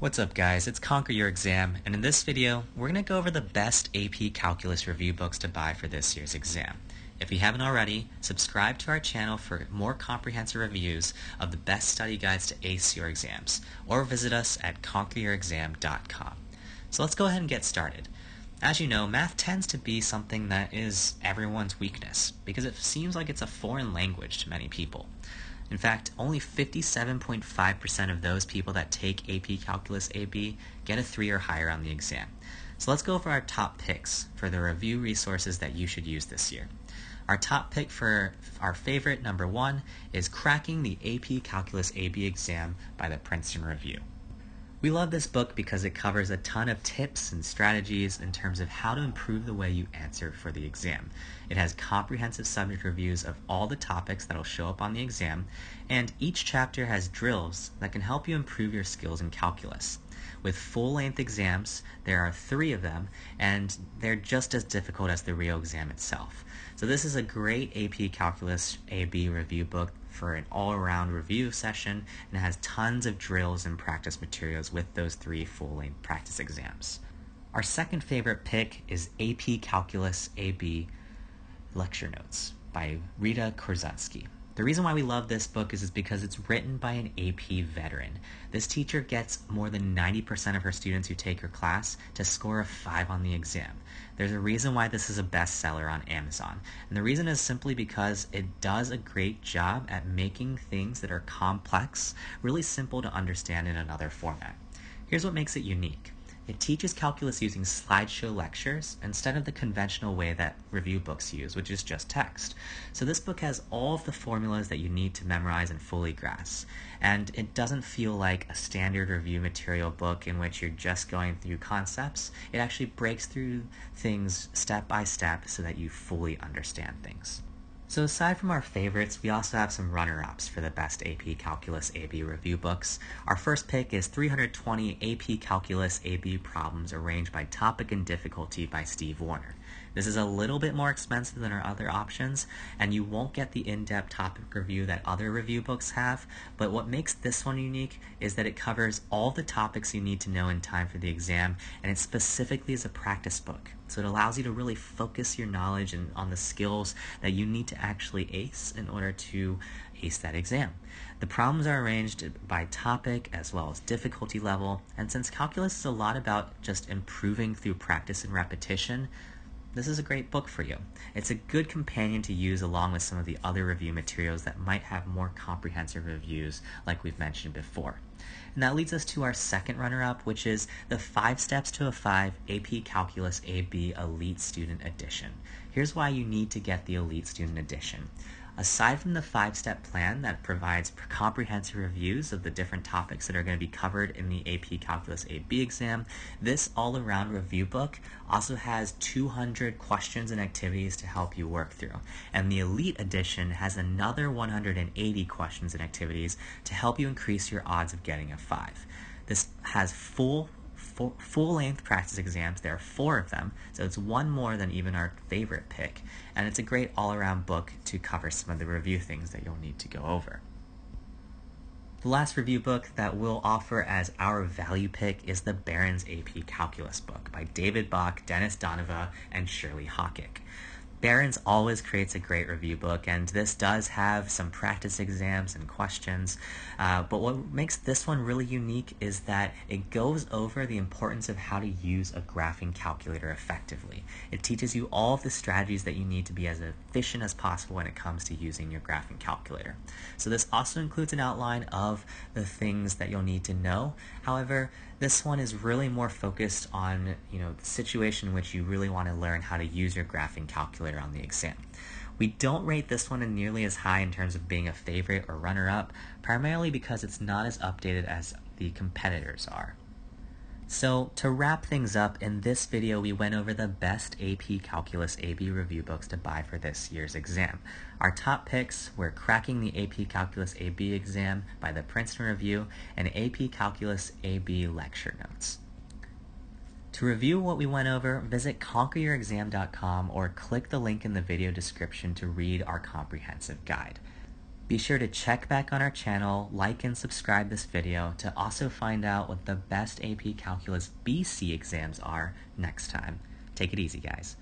What's up guys, it's Conquer Your Exam, and in this video, we're going to go over the best AP Calculus review books to buy for this year's exam. If you haven't already, subscribe to our channel for more comprehensive reviews of the best study guides to ace your exams, or visit us at conqueryourexam.com. So let's go ahead and get started. As you know, math tends to be something that is everyone's weakness, because it seems like it's a foreign language to many people. In fact, only 57.5% of those people that take AP Calculus AB get a 3 or higher on the exam. So let's go over our top picks for the review resources that you should use this year. Our top pick for our favorite, number one, is Cracking the AP Calculus AB Exam by the Princeton Review. We love this book because it covers a ton of tips and strategies in terms of how to improve the way you answer for the exam. It has comprehensive subject reviews of all the topics that will show up on the exam, and each chapter has drills that can help you improve your skills in calculus. With full length exams, there are three of them, and they're just as difficult as the real exam itself. So, this is a great AP Calculus AB review book for an all around review session and has tons of drills and practice materials with those three full length practice exams. Our second favorite pick is AP Calculus AB Lecture Notes by Rita Korsunsky. The reason why we love this book is, is because it's written by an AP veteran. This teacher gets more than 90% of her students who take her class to score a 5 on the exam. There's a reason why this is a bestseller on Amazon. And the reason is simply because it does a great job at making things that are complex really simple to understand in another format. Here's what makes it unique. It teaches calculus using slideshow lectures instead of the conventional way that review books use, which is just text. So this book has all of the formulas that you need to memorize and fully grasp. And it doesn't feel like a standard review material book in which you're just going through concepts. It actually breaks through things step by step so that you fully understand things. So aside from our favorites, we also have some runner-ups for the best AP Calculus AB review books. Our first pick is 320 AP Calculus AB Problems Arranged by Topic and Difficulty by Steve Warner. This is a little bit more expensive than our other options, and you won't get the in-depth topic review that other review books have, but what makes this one unique is that it covers all the topics you need to know in time for the exam, and it specifically is a practice book. So it allows you to really focus your knowledge and on the skills that you need to actually ace in order to ace that exam. The problems are arranged by topic as well as difficulty level, and since calculus is a lot about just improving through practice and repetition, this is a great book for you. It's a good companion to use along with some of the other review materials that might have more comprehensive reviews like we've mentioned before. And that leads us to our second runner-up, which is the 5 Steps to a 5 AP Calculus AB Elite Student Edition. Here's why you need to get the Elite Student Edition. Aside from the five step plan that provides comprehensive reviews of the different topics that are going to be covered in the AP Calculus AB exam, this all around review book also has 200 questions and activities to help you work through. And the Elite Edition has another 180 questions and activities to help you increase your odds of getting a 5. This has full full length practice exams. There are four of them, so it's one more than even our favorite pick. And it's a great all around book to cover some of the review things that you'll need to go over. The last review book that we'll offer as our value pick is the Barron's AP Calculus book by David Bock, Dennis Donovan, and Shirley Hockett. Barron's always creates a great review book, and this does have some practice exams and questions. Uh, but what makes this one really unique is that it goes over the importance of how to use a graphing calculator effectively. It teaches you all of the strategies that you need to be as efficient as possible when it comes to using your graphing calculator. So this also includes an outline of the things that you'll need to know. However, this one is really more focused on you know the situation in which you really want to learn how to use your graphing calculator on the exam. We don't rate this one nearly as high in terms of being a favorite or runner-up, primarily because it's not as updated as the competitors are. So to wrap things up, in this video we went over the best AP Calculus AB review books to buy for this year's exam. Our top picks were Cracking the AP Calculus AB Exam by the Princeton Review and AP Calculus AB Lecture Notes. To review what we went over, visit conqueryourexam.com or click the link in the video description to read our comprehensive guide. Be sure to check back on our channel, like and subscribe this video to also find out what the best AP Calculus BC exams are next time. Take it easy, guys.